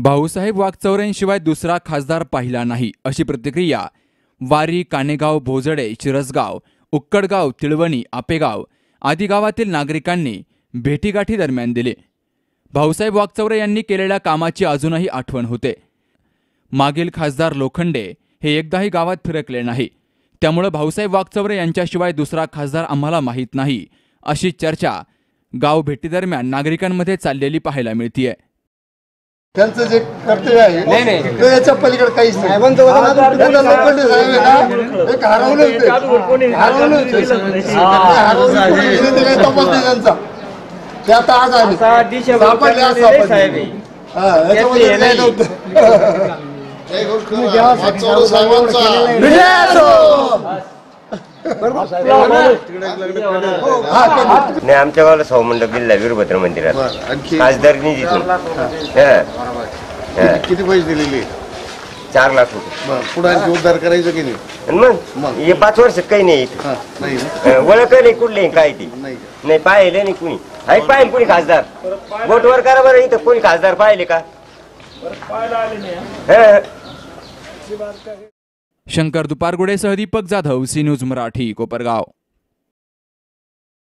भाऊसाहेब वागचौऱ्यांशिवाय दुसरा खासदार पाहिला नाही अशी प्रतिक्रिया वारी कानेगाव भोजडे चिरसगाव उक्कडगाव तिळवणी आपेगाव आदी गावातील नागरिकांनी भेटीगाठी दरम्यान दिली. भाऊसाहेब वागचौरे यांनी केलेल्या कामाची अजूनही आठवण होते. मागील खासदार लोखंडे हे एकदाही गावात फिरकले नाही. त्यामुळं भाऊसाहेब वागचौरे यांच्याशिवाय दुसरा खासदार आम्हाला माहीत नाही अशी चर्चा गाव भेटीदरम्यान नागरिकांमध्ये चाललेली पाहायला मिळतीये. त्यांचं जे कर्तव्य आहे ते याच्या पलीकडे काहीच नाही. एक त्यांचा. ते आता आज आले. सापडले आज सापडले. हा, याच्यामध्ये नव्हतं. हा? नाही आमच्या गावाला सौमंडप दिला वीरभद्र मंदिरात. खासदारनी जिथून हं. हं. किती पैसे दिलेले? चार लाख रुपये. पुढे आणखी उद्धार करायचं की नाही? मग हे पाच वर्षात काही नाही. हा? हं, ओळख नाही कुठले काय ती. नाही पाहिले नाही कुणी. आहे पाहिजे कुणी खासदार? बोटवर करा बरं इथं कोणी खासदार पाहिले का? हं. शंकर दुपारगुडेसह दीपक जाधव सी न्यूज मराठी कोपरगाव.